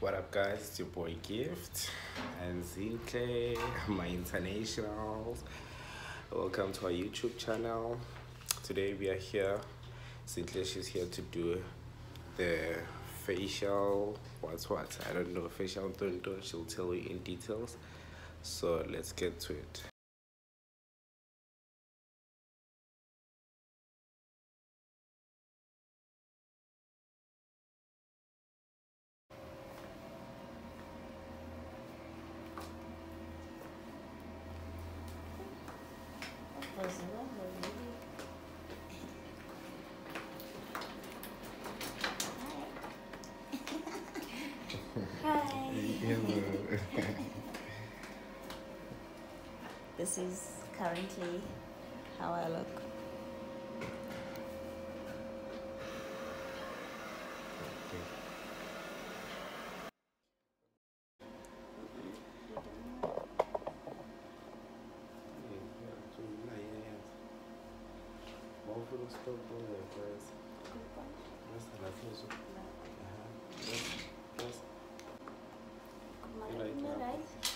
What up, guys? It's your boy Gift and Zinhle, my internationals. Welcome to our YouTube channel. Today we are here. Zinhle, she's here to do the facial. What's what? I don't know. Facial don't don't She'll tell you in details. So let's get to it. This is currently how I look. You like that?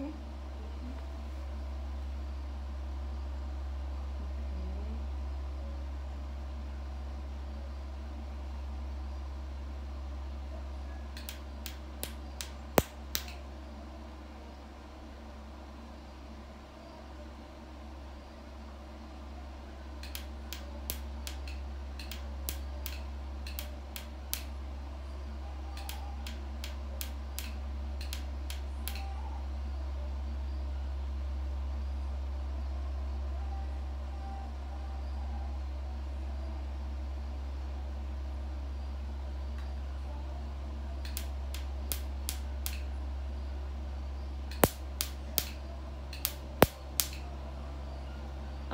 Okay.